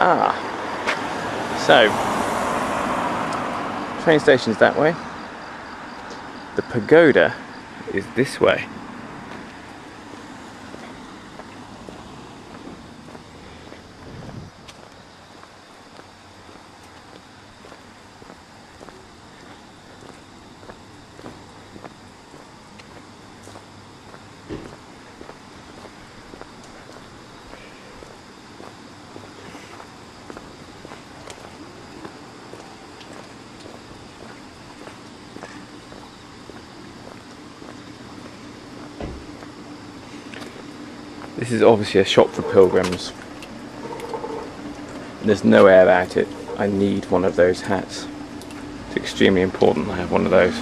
Ah, so train station's that way. The pagoda is this way. This is obviously a shop for pilgrims. There's no air about it. I need one of those hats. It's extremely important I have one of those.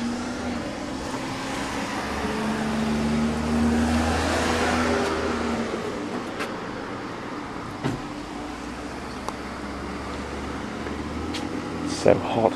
So hot.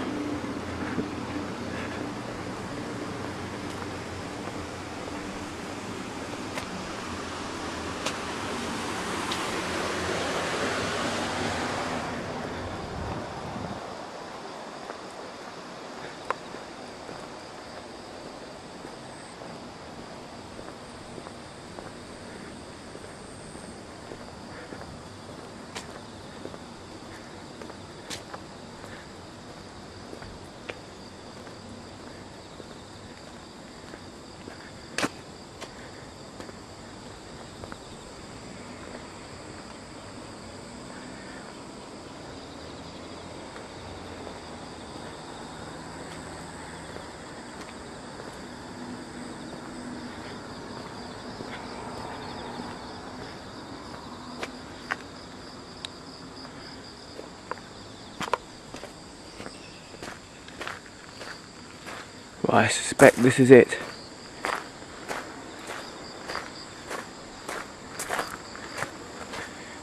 Well, I suspect this is it.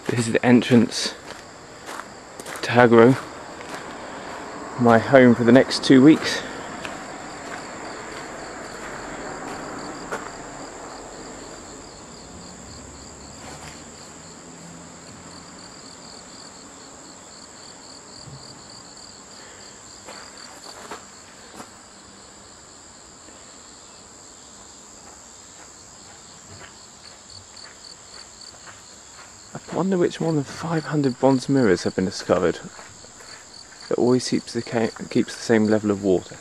This is the entrance to Haguro, my home for the next two weeks. I wonder which more than 500 bronze mirrors have been discovered that always keeps the, keeps the same level of water.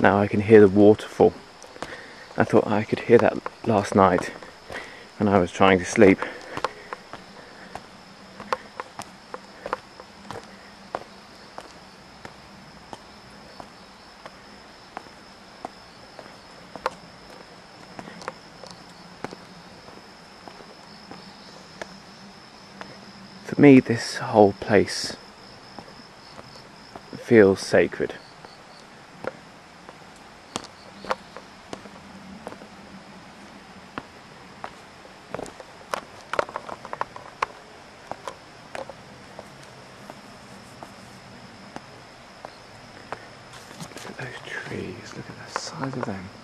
Now I can hear the waterfall. I thought I could hear that last night when I was trying to sleep. For me, this whole place feels sacred. Those trees. Look at the size of them.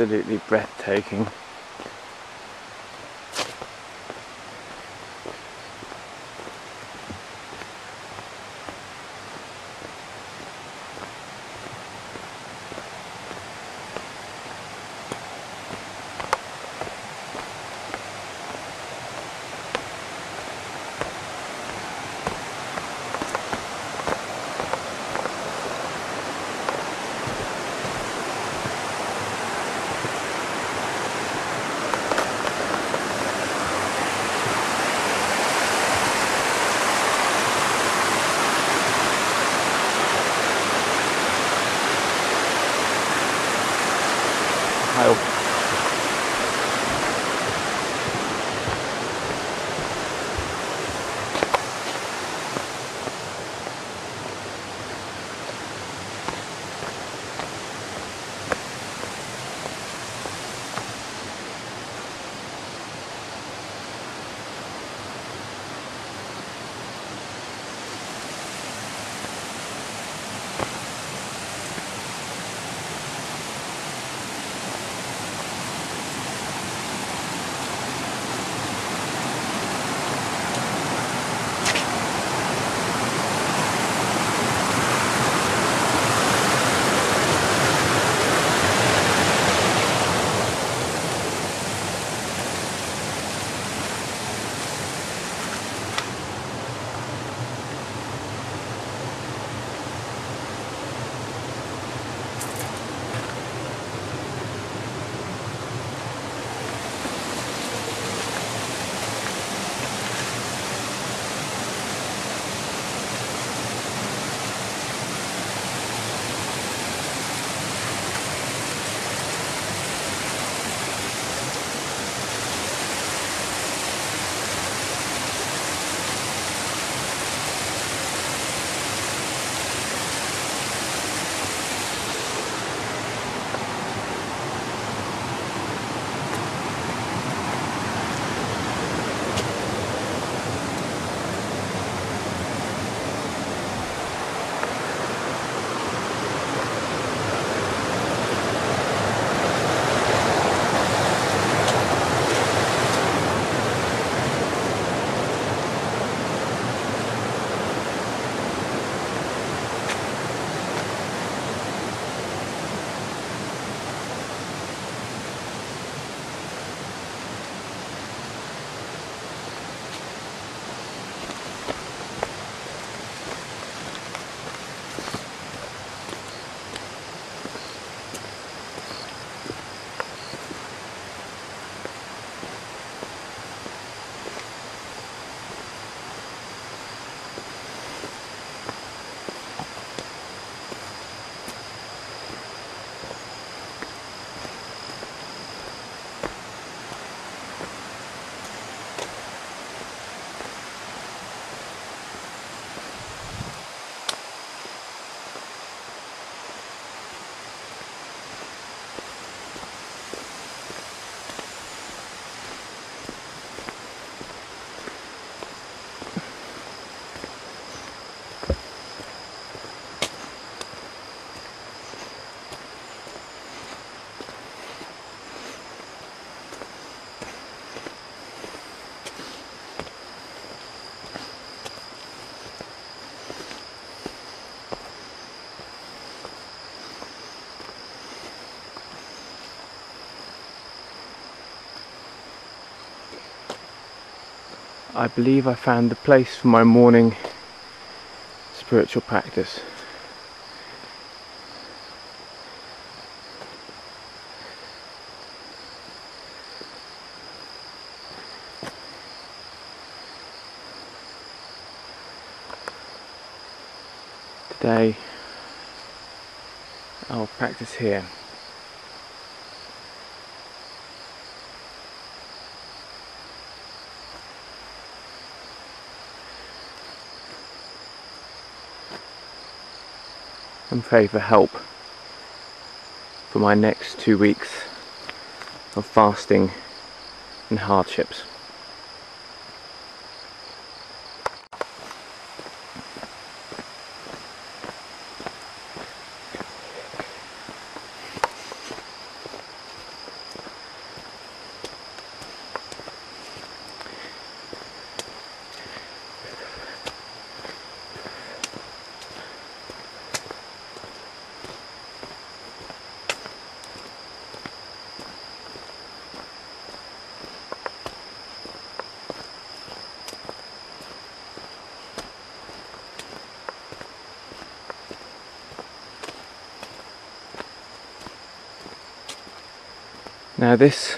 Absolutely breathtaking. I believe I found the place for my morning spiritual practice. Today I'll practice here. And pray for help for my next two weeks of fasting and hardships. Now this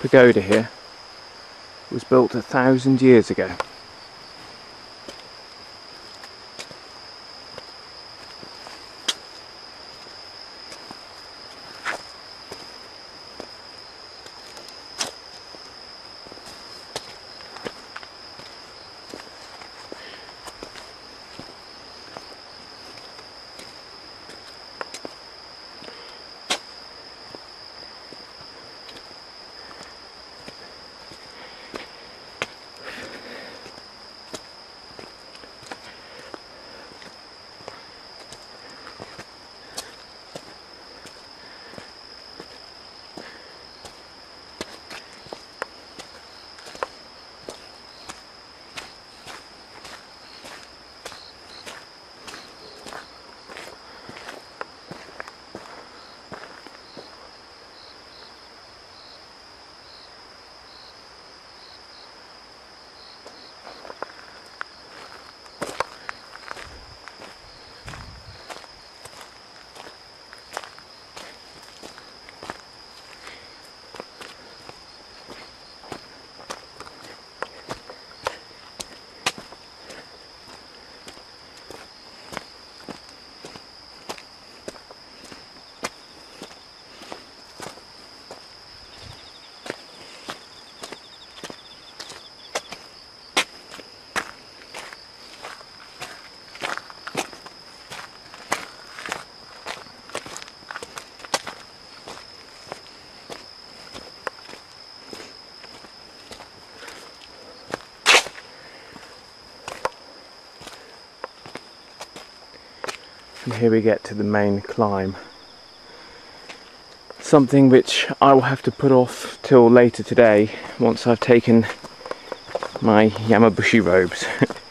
pagoda here was built a thousand years ago. And here we get to the main climb. Something which I will have to put off till later today once I've taken my Yamabushi robes.